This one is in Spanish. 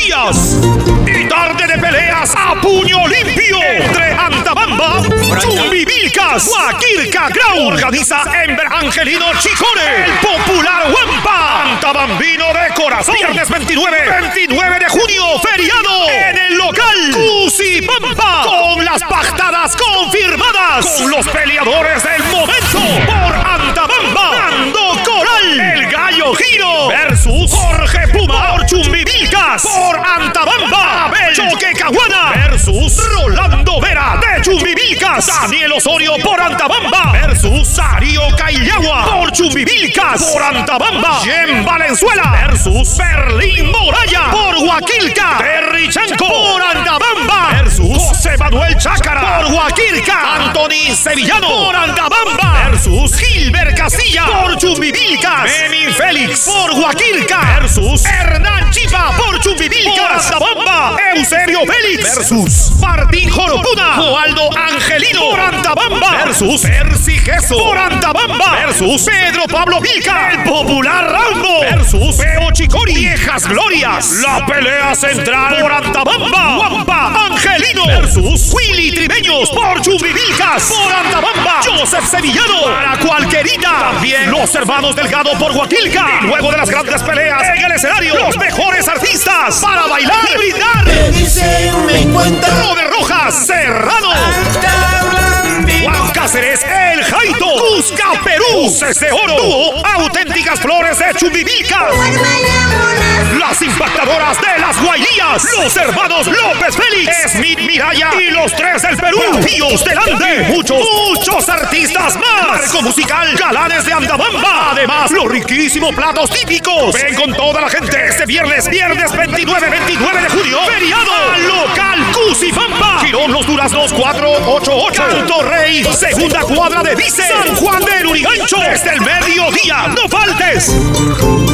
Y tarde de peleas a puño limpio entre Antabamba, Chumbivilcas, Guaquirca Grau. Organiza Ember Angelino Chicone, el popular Wampa. Antabambino de corazón. Viernes 29, 29 de junio, feriado en el local Cusipampa. Con las pactadas confirmadas. Con los peleadores del momento Por Antabamba. Abel Choque Caguana versus Rolando Vera de Chumbivilcas. Daniel Osorio por Antabamba versus Sario Caillagua por Chumbivilcas por Antabamba. Jem Valenzuela versus Berlín Moraya por Huaquilca. Terry Chanco por Antabamba versus José Manuel Chácara por Huaquilca. Anthony Sevillano por Antabamba versus Gilbert Castilla por Chumbivilcas. Emi Félix por Huaquilca versus Hernán Chiva por Chumbivilcas. Por Antabamba. Eusebio Félix versus Martín Joropuna. Joaldo Angelino por Antabamba versus Percy Gesso por Antabamba versus Pedro Pablo Vilca. Viejas Glorias. La pelea central por Antabamba. Guampa Angelino versus Willy Tribeños por Chumbivilcas. Por Antabamba. Joseph Sevillano para cualquierita. También los hermanos Delgado por Huaquilca. Y luego de las grandes peleas en el escenario, los mejores artistas para bailar y brindar. Robert Rojas Serrano. Juan Cáceres, el Jaito, Cusca, Perú, Luces de Oro, Dúo, auténticas flores de Chumbivilca, las impactadoras de las Guaylías, los hermanos López Félix, Smith Miraya y los tres del Perú, Tíos delante, muchos, muchos artistas más, marco musical, galanes de Andabamba, además los riquísimos platos típicos, ven con toda la gente este viernes, viernes 29, 29 de junio, feriado, al local Cusifampa, Girón Los Duraznos 488, Canto Rey, segunda cuadra de Dice, San Juan del Urigancho, desde el mediodía, no faltes.